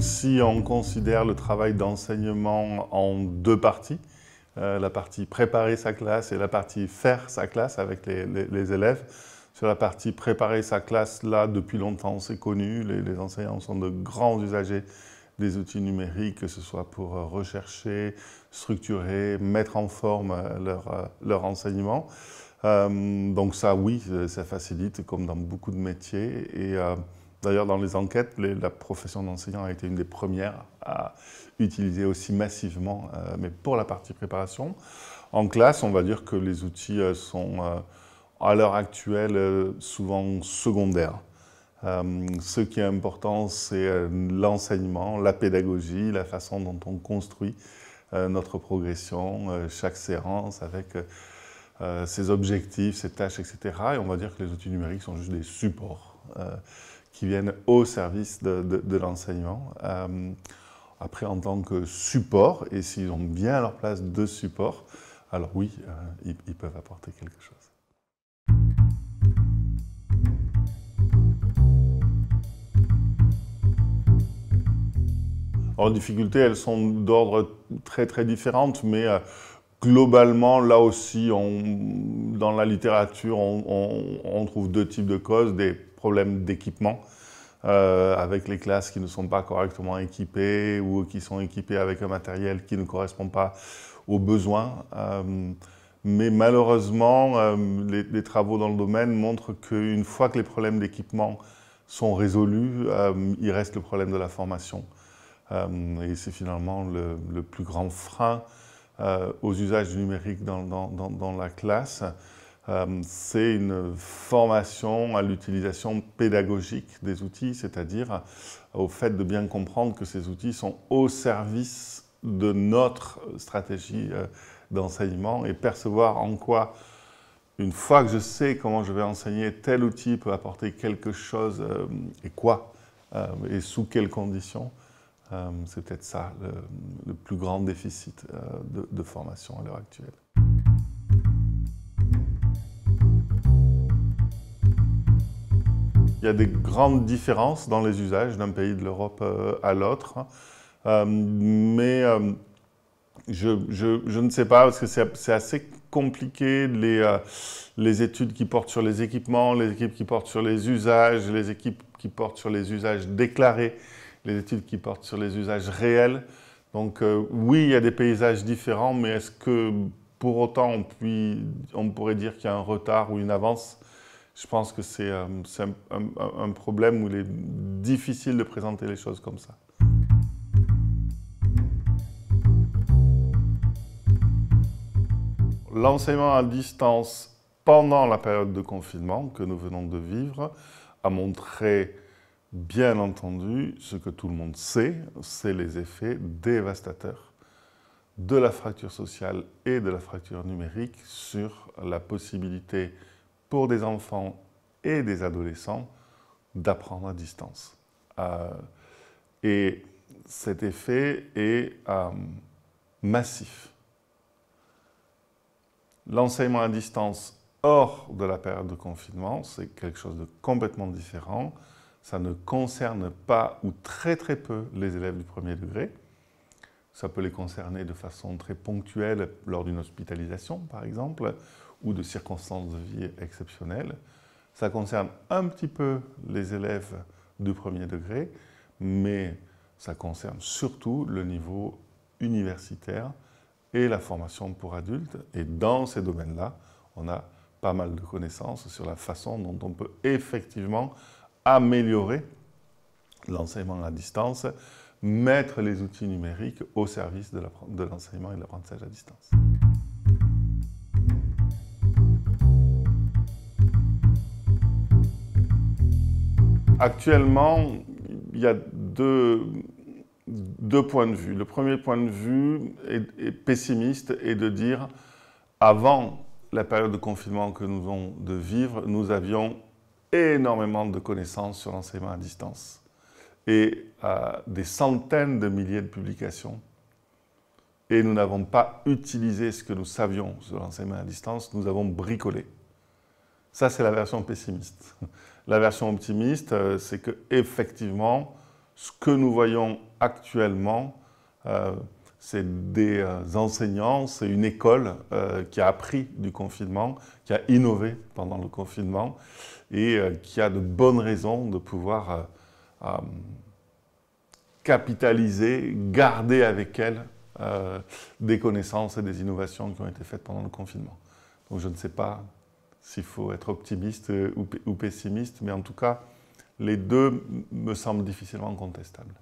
Si on considère le travail d'enseignement en deux parties, euh, la partie préparer sa classe et la partie faire sa classe avec les, élèves, sur la partie préparer sa classe, là, depuis longtemps, c'est connu, les, enseignants sont de grands usagers des outils numériques, que ce soit pour euh, rechercher, structurer, mettre en forme euh, leur, enseignement. donc ça, oui, ça facilite, comme dans beaucoup de métiers. D'ailleurs, dans les enquêtes, la profession d'enseignant a été une des premières à utiliser aussi massivement, euh, mais pour la partie préparation. En classe, on va dire que les outils euh, sont, euh, à l'heure actuelle, souvent secondaires. ce qui est important, c'est l'enseignement, la pédagogie, la façon dont on construit notre progression, chaque séance avec ses objectifs, ses tâches, etc. Et on va dire que les outils numériques sont juste des supports qui viennent au service de, l'enseignement. Euh, après, en tant que support, et s'ils ont bien leur place de support, alors oui, euh, ils, peuvent apporter quelque chose. Alors, les difficultés, elles sont d'ordre très très différentes, mais euh, globalement, là aussi, dans la littérature, on, trouve deux types de causes, problèmes d'équipement, euh, avec les classes qui ne sont pas correctement équipées ou qui sont équipées avec un matériel qui ne correspond pas aux besoins. Euh, mais malheureusement, euh, les, travaux dans le domaine montrent qu'une fois que les problèmes d'équipement sont résolus, il reste le problème de la formation. et c'est finalement le, plus grand frein aux usages du numérique dans, la classe. Euh, c'est une formation à l'utilisation pédagogique des outils, c'est-à-dire au fait de bien comprendre que ces outils sont au service de notre stratégie euh, d'enseignement et percevoir en quoi, une fois que je sais comment je vais enseigner, tel outil peut apporter quelque chose euh, et quoi, et sous quelles conditions. c'est peut-être ça le, plus grand déficit de formation à l'heure actuelle. Il y a des grandes différences dans les usages d'un pays de l'Europe euh, à l'autre. Euh, mais euh, je, ne sais pas, parce que c'est assez compliqué, les, études qui portent sur les équipements, les équipes qui portent sur les usages, les équipes qui portent sur les usages déclarés, les études qui portent sur les usages réels. Donc oui, il y a des paysages différents, mais est-ce que pour autant on pourrait dire qu'il y a un retard ou une avance je pense que c'est euh, un, problème où il est difficile de présenter les choses comme ça. L'enseignement à distance pendant la période de confinement que nous venons de vivre a montré, bien entendu, ce que tout le monde sait, c'est les effets dévastateurs de la fracture sociale et de la fracture numérique sur la possibilité pour des enfants et des adolescents d'apprendre à distance. Euh, et cet effet est euh, massif. L'enseignement à distance hors de la période de confinement, c'est quelque chose de complètement différent. Ça ne concerne pas ou très très peu les élèves du premier degré. Ça peut les concerner de façon très ponctuelle lors d'une hospitalisation, par exemple, ou de circonstances de vie exceptionnelles. Ça concerne un petit peu les élèves du premier degré, mais ça concerne surtout le niveau universitaire et la formation pour adultes. Et dans ces domaines-là, on a pas mal de connaissances sur la façon dont on peut effectivement améliorer l'enseignement à distance, mettre les outils numériques au service de l'enseignement et de l'apprentissage à distance. Actuellement, il y a deux, points de vue. Le premier point de vue est, pessimiste et de dire, avant la période de confinement que nous venons de vivre, nous avions énormément de connaissances sur l'enseignement à distance et des centaines de milliers de publications. Et nous n'avons pas utilisé ce que nous savions sur l'enseignement à distance, nous avons bricolé. Ça, c'est la version pessimiste. La version optimiste, euh, c'est que effectivement, Ce que nous voyons actuellement, c'est des enseignants, c'est une école qui a appris du confinement, qui a innové pendant le confinement et qui a de bonnes raisons de pouvoir capitaliser, garder avec elle des connaissances et des innovations qui ont été faites pendant le confinement. Donc je ne sais pas s'il faut être optimiste ou pessimiste, mais en tout cas, les deux me semblent difficilement contestables.